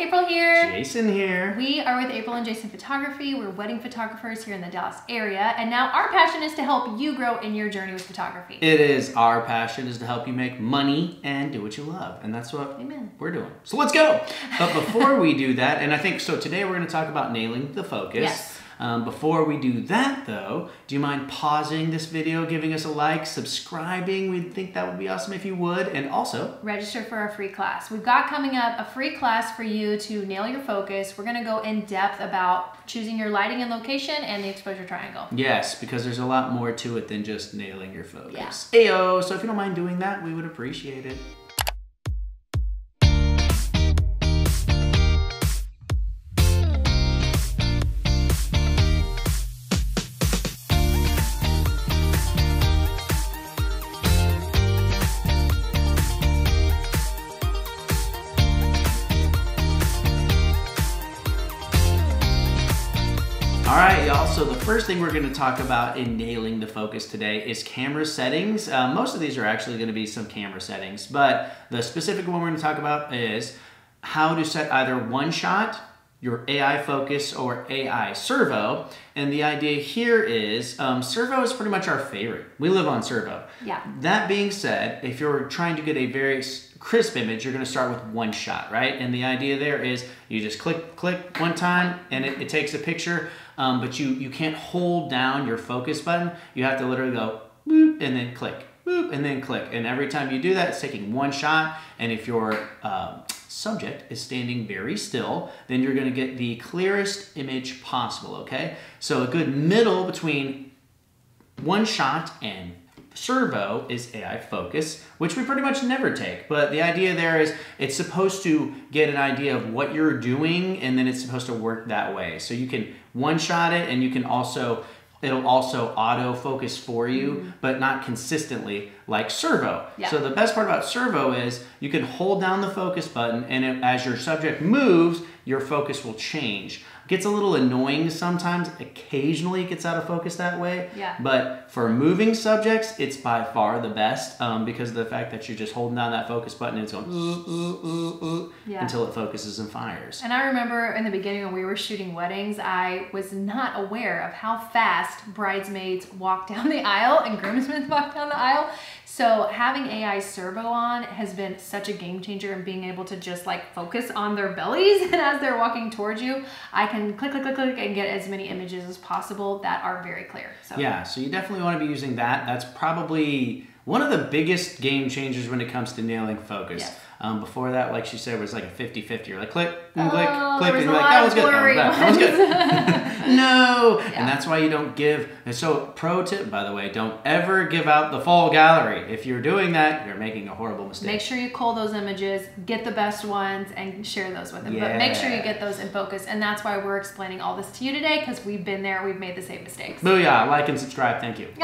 April here. Jason here. We are with April and Jason Photography. We're wedding photographers here in the Dallas area. And now our passion is to help you grow in your journey with photography. It is our passion is to help you make money and do what you love. And that's what Amen. we're doing. So let's go. But before we do that, and I think so today we're going to talk about nailing the focus. Yes. Um, before we do that though, do you mind pausing this video, giving us a like, subscribing? We'd think that would be awesome if you would. And also, Register for our free class. We've got coming up a free class for you to nail your focus. We're going to go in depth about choosing your lighting and location and the exposure triangle. yes, because there's a lot more to it than just nailing your focus. Yeah. Ayo, so if you don't mind doing that, we would appreciate it. All right, y'all. So the first thing we're going to talk about in nailing the focus today is camera settings. Uh, most of these are actually going to be some camera settings, but the specific one we're going to talk about is how to set either one shot, your AI focus, or AI servo. And the idea here is um, servo is pretty much our favorite. We live on servo. Yeah. That being said, if you're trying to get a very crisp image, you're going to start with one shot, right? And the idea there is you just click, click one time, and it, it takes a picture. Um, but you you can't hold down your focus button. You have to literally go boop and then click, boop and then click. And every time you do that, it's taking one shot. And if your um, subject is standing very still, then you're going to get the clearest image possible. Okay, so a good middle between one shot and servo is AI focus, which we pretty much never take. But the idea there is it's supposed to get an idea of what you're doing and then it's supposed to work that way. So you can one shot it and you can also it'll also auto focus for you, mm-hmm. but not consistently like servo. Yeah. So the best part about servo is you can hold down the focus button and it, as your subject moves, your focus will change. It Gets a little annoying sometimes. Occasionally it gets out of focus that way. Yeah. But for moving subjects, it's by far the best um, because of the fact that you're just holding down that focus button and it's going Yeah. until it focuses and fires. And I remember in the beginning when we were shooting weddings, I was not aware of how fast bridesmaids walk down the aisle and groomsmen walk down the aisle. So having AI servo on has been such a game changer and being able to just like focus on their bellies and as they're walking towards you, I can click, click, click, click and get as many images as possible that are very clear. So Yeah, so you definitely want to be using that. That's probably one of the biggest game changers when it comes to nailing focus. Yes. Um, before that, like she said, was like a 50 50. You're like, click, Oh, and click, Oh, click, and you're like, oh, that was good. That was bad. That was good. no. Yeah. And that's why you don't give. And so, pro tip, by the way, don't ever give out the full gallery. If you're doing that, you're making a horrible mistake. Make sure you cull those images, get the best ones, and share those with them. But make sure you get those in focus. And that's why we're explaining all this to you today because we've been there, we've made the same mistakes. Booyah, like and subscribe. Thank you.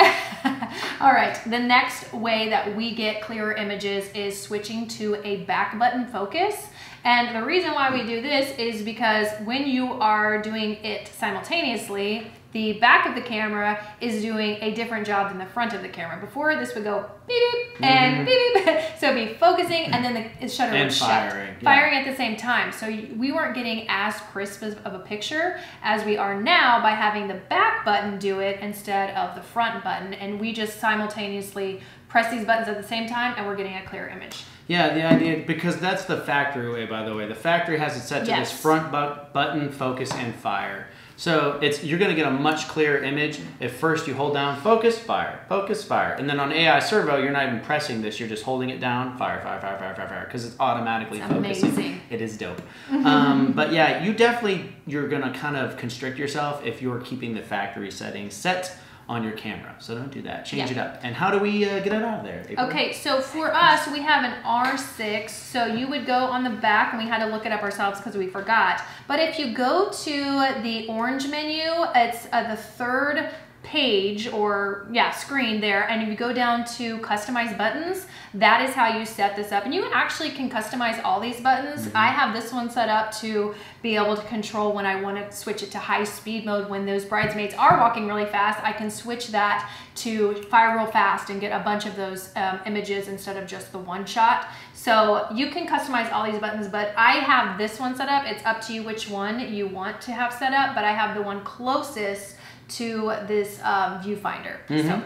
all right, the next way that we get clearer images is switching to a back button focus. And the reason why we do this is because when you are doing it simultaneously, the back of the camera is doing a different job than the front of the camera. Before this would go beep beep and mm-hmm. beep beep, so it'd be focusing and then the shutter And would firing, shut, yeah. firing at the same time. So we weren't getting as crisp of a picture as we are now by having the back button do it instead of the front button, and we just simultaneously press these buttons at the same time, and we're getting a clear image. Yeah, the idea because that's the factory way, by the way. The factory has it set to Yes. this front bu- button, focus, and fire. So it's you're going to get a much clearer image if first you hold down focus, fire, focus, fire, and then on AI servo you're not even pressing this. You're just holding it down, fire, fire, fire, fire, fire, fire, because it's automatically It's focusing. amazing. It is dope. um, but yeah, you definitely you're going to kind of constrict yourself if you're keeping the factory settings set on your camera. So don't do that. Change Yeah. it up. And how do we uh, get it out of there? April? Okay, so for us, we have an R6. So you would go on the back, and we had to look it up ourselves because we forgot. But if you go to the orange menu, it's uh, the third page or yeah screen there and if you go down to customize buttons that is how you set this up. And you actually can customize all these buttons. I have this one set up to be able to control when i want to switch it to high speed mode. When those bridesmaids are walking really fast i can switch that to fire real fast and get a bunch of those um, images instead of just the one shot. So you can customize all these buttons, but I have this one set up. It's up to you which one you want to have set up, but I have the one closest to this um, viewfinder. Mm-hmm. So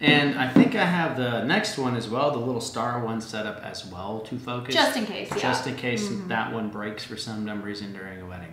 And I think I have the next one as well, the little star one set up as well to focus. just in case, yeah. Mm-hmm. Just in case that one breaks for some dumb reason during a wedding.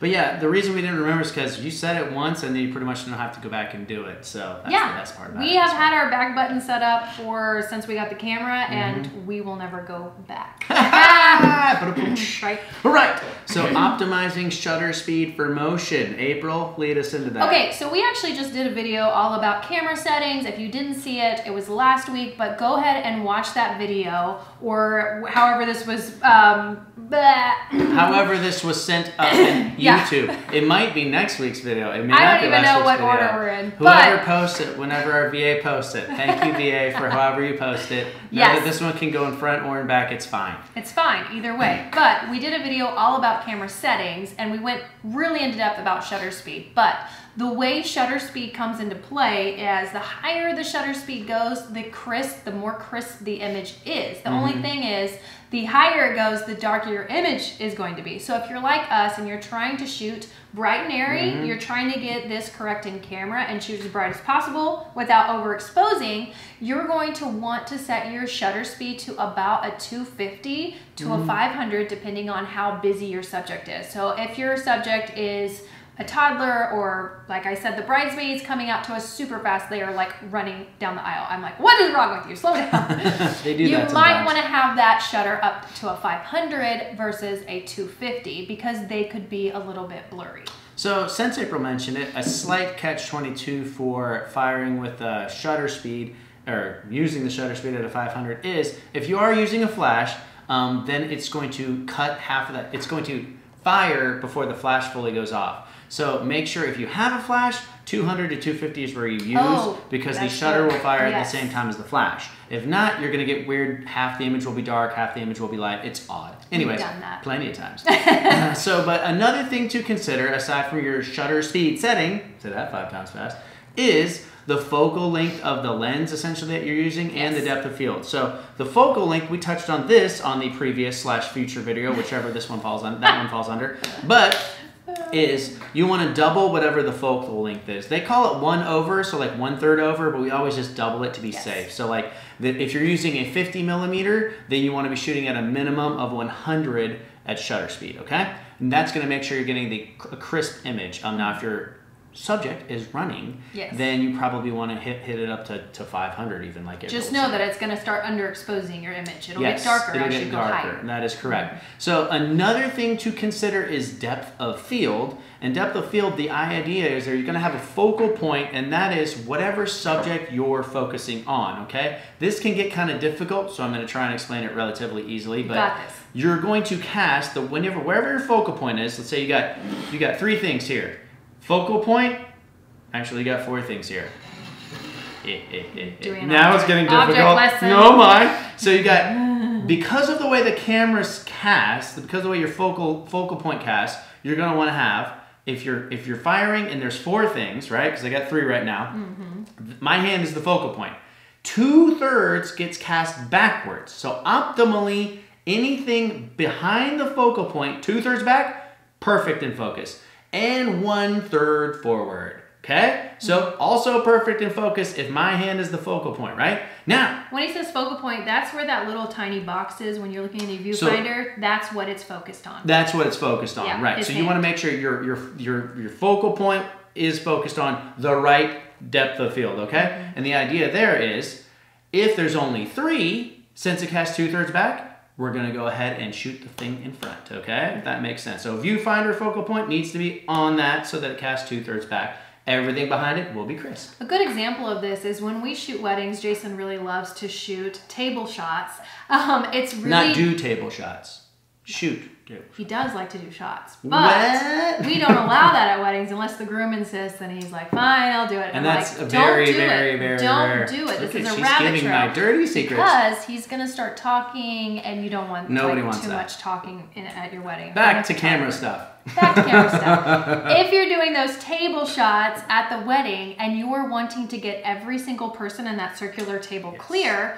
But yeah, the reason we didn't remember is because you said it once and then you pretty much don't have to go back and do it. So that's yeah, the best part about it. we have had our back button set up for since we got the camera, Mm-hmm. and we will never go back. had. right? So optimizing shutter speed for motion. April, lead us into that. Okay, so we actually just did a video all about camera settings. If you didn't see it, it was last week, but go ahead and watch that video, or however this was. Um. However, this was sent up in Yeah. YouTube. It might be next week's video. It may I not don't be even last know what video. order we're in, Whoever but- posts it, whenever our VA posts it. Thank you, VA, for however you post it. Know Yes. that this one can go in front or in back. It's fine. It's fine either way. But we did a video all about camera settings and we went really into depth about shutter speed. But the way shutter speed comes into play is the higher the shutter speed goes, the crisp, the more crisp the image is. The only mm-hmm. thing is the higher it goes, the darker your image is going to be. So if you're like us and you're trying to shoot bright and airy, mm-hmm. you're trying to get this correct in camera and shoot as bright as possible without overexposing, you're going to want to set your shutter speed to about a 250 to a mm-hmm. 500 depending on how busy your subject is. So if your subject is a toddler or like I said the bridesmaids coming out to us super fast they are like running down the aisle. I'm like what is wrong with you? Slow down. They do you might want to have that shutter up to a 500 versus a 250 because they could be a little bit blurry. So, since April mentioned it, a slight catch 22 for firing with a shutter speed or using the shutter speed at a 500 is if you are using a flash, um, then it's going to cut half of that. It's going to fire before the flash fully goes off. So, make sure if you have a flash, 200 to 250 is where you use Oh, because the shutter good. will fire at the same time as the flash. If not, you're going to get weird. Half the image will be dark, half the image will be light. It's odd. Anyways, done that. plenty of times. Uh, so, but another thing to consider, aside from your shutter speed setting, say that five times fast, is the focal length of the lens essentially that you're using and the depth of field. So the focal length, we touched on this on the previous slash future video, whichever this one falls on, that one falls under. But is you want to double whatever the focal length is. They call it one over, so like one third over, but we always just double it to be Yes. safe. So like the, if you're using a 50 millimeter, then you want to be shooting at a minimum of 100 at shutter speed. Okay, and that's going to make sure you're getting the a crisp image. Um, now if your subject is running, Yes. then you probably want to hit hit it up to, to 500 even like Just know that it's going to start underexposing your image. It'll Yes, get darker it'll as get you go darker. higher. That is correct. Mm-hmm. So another thing to consider is depth of field. And depth of field, the idea is that you're going to have a focal point, and that is whatever subject you're focusing on. Okay, this can get kind of difficult, so I'm going to try and explain it relatively easily. But Got this. you're going to cast the whenever wherever your focal point is. Let's say you got you got three things here. Focal point. Actually, you got four things here. Eh, eh, eh, Now it's getting difficult. No mind. So you got because of the way the cameras cast, because of the way your focal focal point casts, you're gonna want to have if you're if you're firing and there's four things, right? Because I got three right now. My hand is the focal point. Two thirds gets cast backwards. So optimally, anything behind the focal point, two thirds back, perfect in focus, and one third forward. Okay, so also perfect in focus if my hand is the focal point, right? Now, When he says focal point, that's where that little tiny box is when you're looking in the So- viewfinder. that's what it's focused on. That's what it's focused on, Yeah, right? So you want to make sure your your your your focal point is focused on the right depth of field, okay? Mm-hmm. And the idea there is, if there's only three, since it casts two thirds back, we're gonna go ahead and shoot the thing in front, okay? If that makes sense. So viewfinder focal point needs to be on that so that it casts two thirds back. Everything behind it will be crisp. A good example of this is when we shoot weddings. Jason really loves to shoot table shots. Um, it's really Not do table shots. Shoot. Do. he does like to do shots, but What? we don't allow that at weddings unless the groom insists. And he's like, "Fine, I'll do it." And I'm that's like, a "Don't very, do very, it. very Don't rare. do it. This Okay, is a she's rabbit giving trail." my dirty secrets. Because he's gonna start talking, and you don't want Nobody like, wants too that. much talking in, at your wedding. Back to camera stuff. Back to camera stuff. If you're doing those table shots at the wedding and you are wanting to get every single person in that circular table Yes. clear,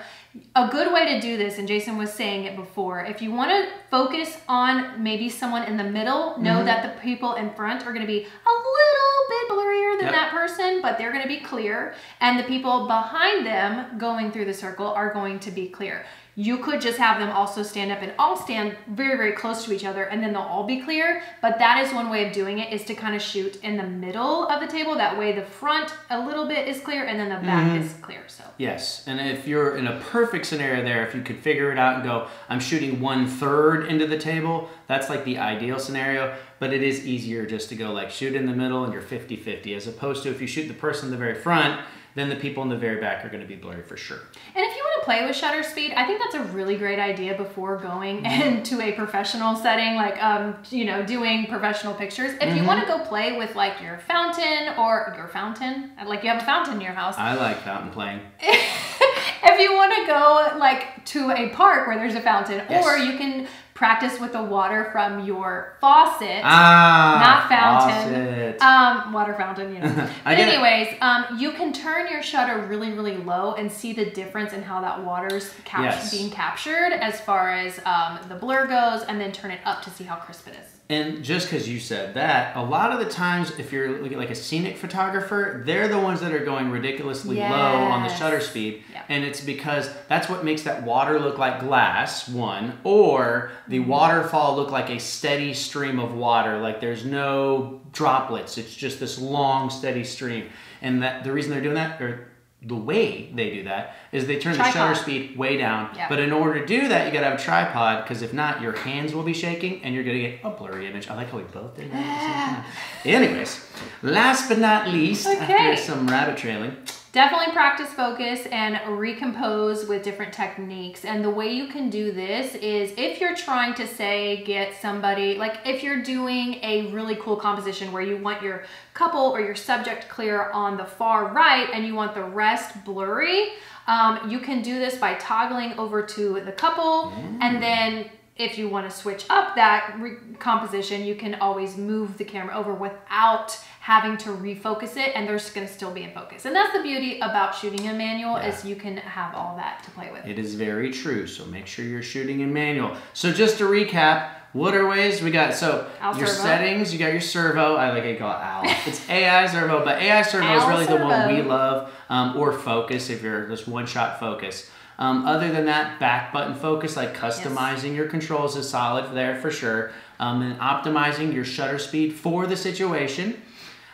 a good way to do this, and Jason was saying it before, if you want to focus on maybe someone in the middle, know Mm-hmm. that the people in front are going to be a little bit blurrier than Yep. that person, but they're going to be clear, and the people behind them going through the circle are going to be clear. You could just have them also stand up and all stand very, very close to each other, and then they'll all be clear. But that is one way of doing it is to kind of shoot in the middle of the table. That way, the front a little bit is clear, and then the back Mm-hmm. is clear. So. Yes, and if you're in a perfect scenario there, if you could figure it out and go, I'm shooting one third into the table, that's like the ideal scenario. But it is easier just to go like shoot in the middle and you're 50 50, as opposed to if you shoot the person in the very front, then the people in the very back are going to be blurry for sure. And if you want to play with shutter speed, I think that's a really great idea before going into a professional setting, like um, you know, doing professional pictures. If you want to go play with like your fountain or your fountain, like you have a fountain in your house. I like fountain playing. if you want to go like to a park where there's a fountain, Yes. or you can practice with the water from your faucet. Ah, Not fountain. faucet. Um, water fountain, you know. But I get it. anyways, um, you can turn your shutter really, really low and see the difference in how that water's cap- Yes. being captured as far as um, the blur goes, and then turn it up to see how crisp it is. And just because you said that, a lot of the times, if you're looking like a scenic photographer, they're the ones that are going ridiculously low on the shutter speed. Yeah. And it's because that's what makes that water look like glass, one, or the Mm-hmm. waterfall look like a steady stream of water, like there's no droplets. It's just this long, steady stream. And that the reason they're doing that, or the way they do that, is they turn the shutter speed way down. Yeah. But in order to do that, you gotta have a tripod, because if not, your hands will be shaking and you're gonna get a blurry image. I like how we both did that at the same time. Anyways, last but not least, Okay. after some rabbit trailing, Definitely practice focus and recompose with different techniques. And the way you can do this is if you're trying to say get somebody, like if you're doing a really cool composition where you want your couple or your subject clear on the far right and you want the rest blurry, um, you can do this by toggling over to the couple and then if you want to switch up that composition, you can always move the camera over without having to refocus it, and they're going to still be in focus. And that's the beauty about shooting a manual is you can have all that to play with. it is very true. So make sure you're shooting in manual. So just to recap, what are ways we got? So Al your servo. settings, you got your servo. I like it called call Al. It's AI servo, but AI servo is Al really the one we love, um, or focus if you're just one shot focus. Um, other than that, back button focus, like customizing your controls, is solid there for sure. Um, and optimizing your shutter speed for the situation.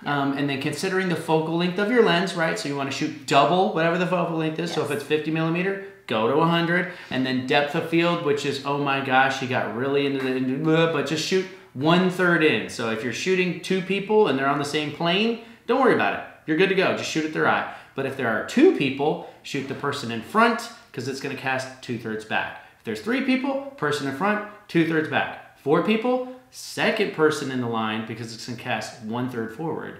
Um, and then considering the focal length of your lens, right? So you want to shoot double whatever the focal length is. So if it's 50 millimeter, go to 100. And then depth of field, which is, oh my gosh, you got really into the, into, but just shoot one third in. So if you're shooting two people and they're on the same plane, don't worry about it. You're good to go. Just shoot at their eye. But if there are two people, shoot the person in front because it's going to cast two thirds back. If there's three people, person in front, two thirds back. Four people, second person in the line because it's going to cast one third forward,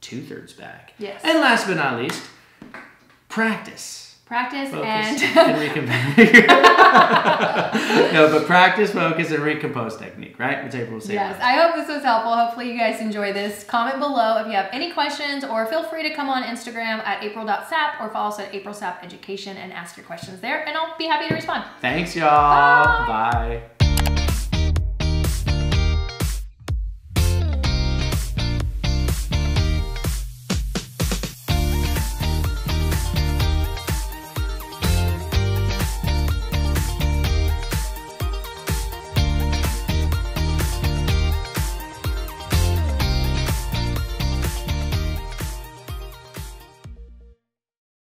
two thirds back. Yes. And last but not least, practice. Practice Focus and and recompose. no, but practice, focus, and recompose technique, right? Which April will say. Yes. I hope this was helpful. Hopefully, you guys enjoy this. Comment below if you have any questions, or feel free to come on Instagram at april.sapp or follow us at April Sapp Education and ask your questions there, and I'll be happy to respond. Thanks, y'all. Bye. Bye.